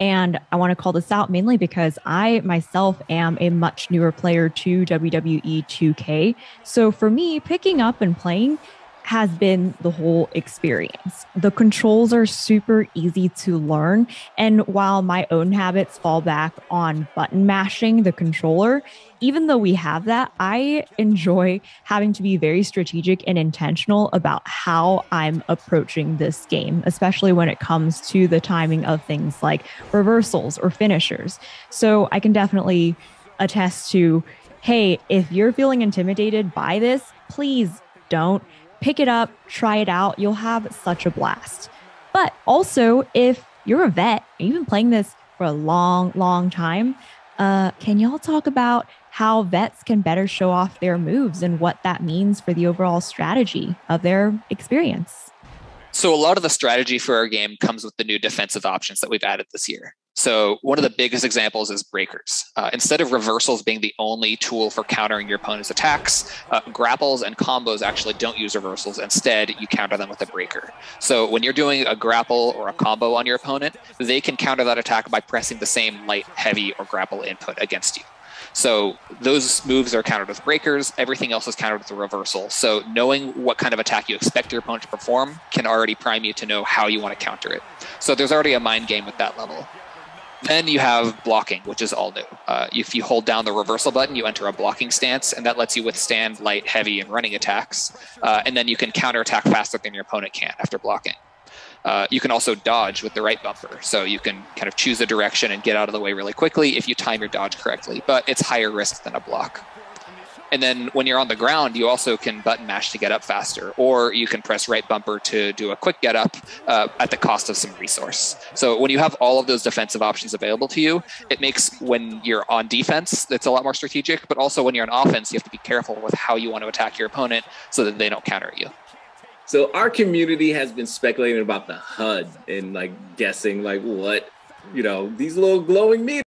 And I want to call this out mainly because I myself am a much newer player to WWE 2K. So for me, picking up and playing has been the whole experience. The controls are super easy to learn. And while my own habits fall back on button mashing the controller, even though we have that, I enjoy having to be very strategic and intentional about how I'm approaching this game, especially when it comes to the timing of things like reversals or finishers. So I can definitely attest to hey, if you're feeling intimidated by this, please don't pick it up, try it out. You'll have such a blast. But also, if you're a vet you've been playing this for a long, long time, uh, can y'all talk about how vets can better show off their moves and what that means for the overall strategy of their experience? So, a lot of the strategy for our game comes with the new defensive options that we've added this year. So one of the biggest examples is breakers. Uh, instead of reversals being the only tool for countering your opponent's attacks, uh, grapples and combos actually don't use reversals. Instead, you counter them with a breaker. So when you're doing a grapple or a combo on your opponent, they can counter that attack by pressing the same light, heavy, or grapple input against you. So those moves are countered with breakers. Everything else is countered with a reversal. So knowing what kind of attack you expect your opponent to perform can already prime you to know how you want to counter it. So there's already a mind game with that level. Then you have blocking, which is all new. Uh, if you hold down the reversal button, you enter a blocking stance, and that lets you withstand light, heavy, and running attacks. Uh, and then you can counterattack faster than your opponent can after blocking. Uh, you can also dodge with the right bumper. So you can kind of choose a direction and get out of the way really quickly if you time your dodge correctly, but it's higher risk than a block. And then when you're on the ground, you also can button mash to get up faster, or you can press right bumper to do a quick get up uh, at the cost of some resource. So when you have all of those defensive options available to you, it makes when you're on defense, it's a lot more strategic. But also when you're on offense, you have to be careful with how you want to attack your opponent so that they don't counter you. So our community has been speculating about the HUD and like guessing like what you know these little glowing meters